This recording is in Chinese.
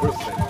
birthday.